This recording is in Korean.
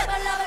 제발 나